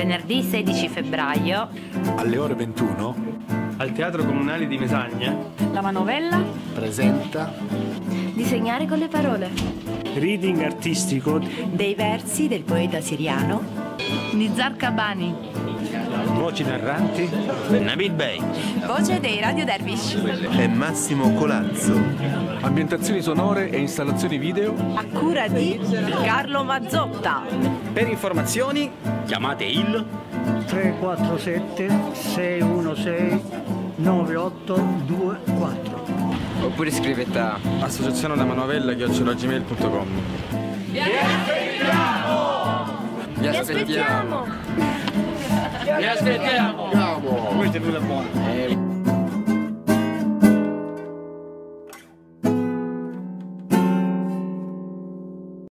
venerdì 16 febbraio. Alle ore 21 al Teatro Comunale di Mesagna. La manovella. presenta Disegnare con le parole. Reading artistico. Dei versi del poeta siriano. Nizar Kabani voci narranti? Nabil Bey. Voce dei Radio Dervish. E Massimo Colazzo. Ambientazioni sonore e installazioni video? A cura di Carlo Mazzotta. Per informazioni chiamate il 347 616 9824 oppure scrivete a associazione la manovella chiocciolagmail.com Vi aspettiamo! Vi aspettiamo! Vi aspettiamo! Questo è venuto buono.